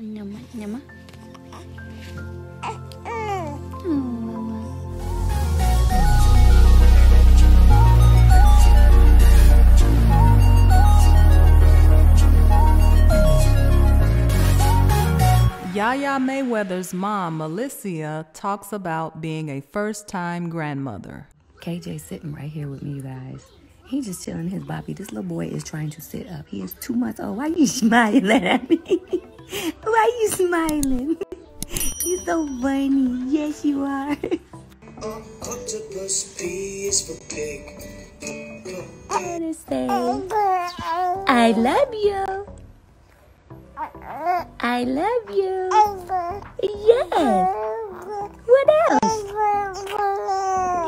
Nyama, nyama. Yaya Mayweather's mom, Melissia, talks about being a first time grandmother. KJ sitting right here with me, you guys. He just chilling his bobby. This little boy is trying to sit up. He is two months old. Why you smiling at me? Smiling? You're so funny. Yes, you are. Octopus P is for pig. I wanna say, I love you. I love you. Yes. What else?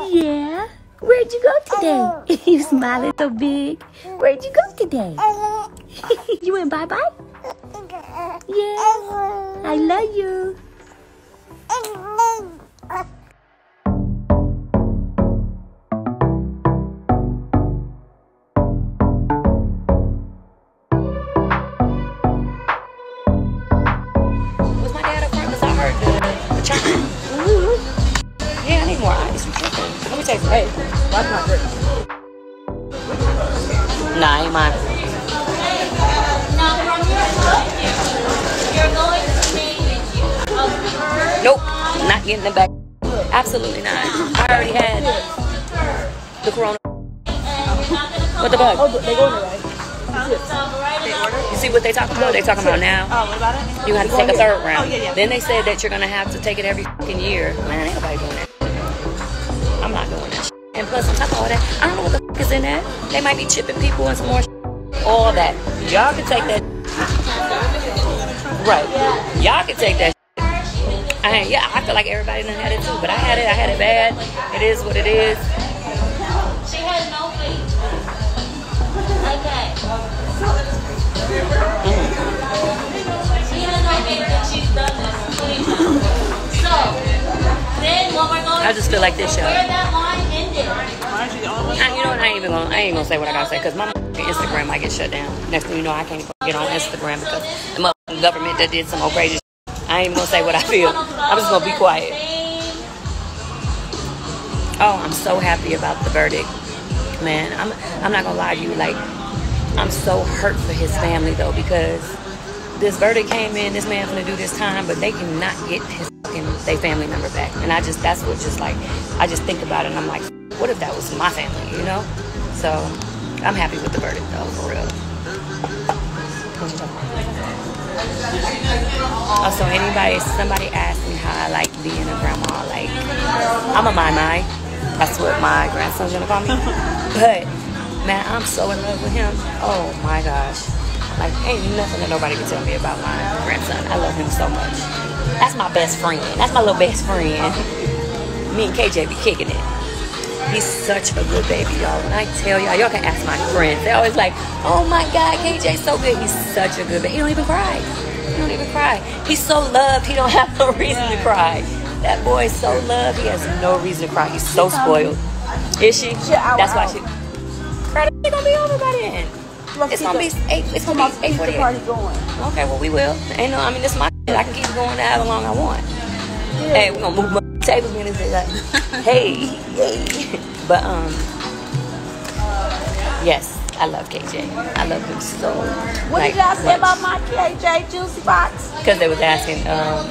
Yeah. Where'd you go today? you smiling so big. Where'd you go today? you went bye bye? Yeah. I love you. My I I need more ice. Let me take Hey, that's not good. Nah, ain't mine. Nope, not getting it back. Absolutely not. I already had the corona. What the bug? Oh, they go in there, right? You see what they talking about? They talking about now. Oh, what about it? You have to take a third oh, round. Oh, yeah, yeah. Then they said that you're gonna have to take it every fucking year. Man, ain't nobody doing that. I'm not doing that. shit. And plus, on top of all that, I don't know what the fuck is in that. They might be chipping people and some more. shit. All that. Y'all can take that. Right. Y'all can take that. I yeah, I feel like everybody done had it too, but I had it. I had it bad. It is what it is. She has no feet. Okay. She has no feet and she's done this. So, then what we're going I just feel like this show. where that line ended. Aren't you the only one? I, you know what? I ain't even gonna. I ain't gonna say what I gotta say because my Instagram might get shut down. Next thing you know, I can't get on Instagram because the government that did some outrageous. I ain't gonna say what I feel. I'm just gonna be quiet. Oh, I'm so happy about the verdict, man. I'm. I'm not gonna lie to you. Like, I'm so hurt for his family though because this verdict came in. This man's gonna do this time, but they cannot get his they family member back. And I just that's what just like I just think about it and I'm like, what if that was my family? You know? So I'm happy with the verdict though, for real. Oh, also, anybody, somebody asked me how I like being a grandma. Like, I'm a my my. That's what my grandson's gonna call me. But man, I'm so in love with him. Oh my gosh. Like, ain't nothing that nobody can tell me about my grandson. I love him so much. That's my best friend. That's my little best friend. Me and KJ be kicking it. He's such a good baby, y'all. When I tell y'all, y'all can ask my friends. They always like, oh my God, KJ's so good. He's such a good baby. He don't even cry. He don't even cry. He's so loved, he don't have no reason to cry. That boy is so loved, he has no reason to cry. He's so spoiled. Is she? That's why she. Girl, it's gonna be over by then. It's gonna be eight. It's gonna be eight Keep the forty-eight. party going. Okay, well we will. Ain't no. I mean, this is my. I can keep going however long I want. Hey, we're gonna move my tables in and say like, hey, hey. But um, yes, I love KJ. I love him so. What like, did y'all say much. about my KJ Juicy Box? Because they was asking, um,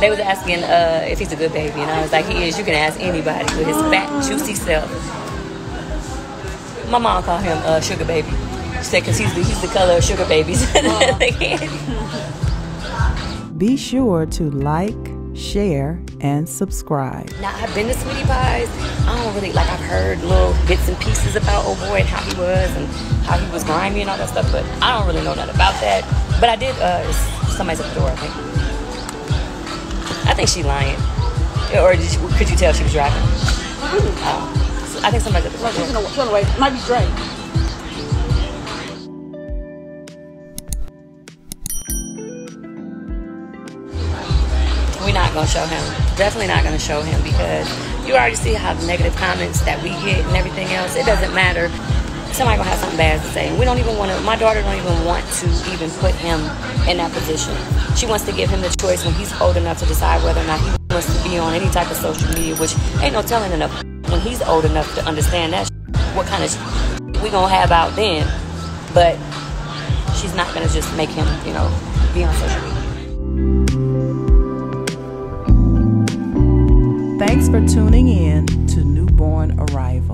they was asking uh, if he's a good baby, and I was like, he is. You can ask anybody with his fat, juicy self. My mom called him uh, sugar baby. She said because he's the, he's the color of sugar babies. Be sure to like, share, and subscribe. now I've been to Sweetie Pies. I don't really like. I've heard little bits and pieces about old boy and how he was and how he was grimy and all that stuff, but I don't really know nothing about that. But I did. Uh, somebody's at the door. I think. I think she lying. Or did you, could you tell she was driving? Oh. So I think somebody's at the She's door. on the, she's on the way. Might be Drake. We're not gonna show him. Definitely not gonna show him because you already see how the negative comments that we get and everything else. It doesn't matter somebody gonna have something bad to say. We don't even want to. My daughter don't even want to even put him in that position. She wants to give him the choice when he's old enough to decide whether or not he wants to be on any type of social media. Which ain't no telling enough when he's old enough to understand that what kind of we gonna have out then. But she's not gonna just make him, you know, be on social media. Thanks for tuning in to Newborn Arrival.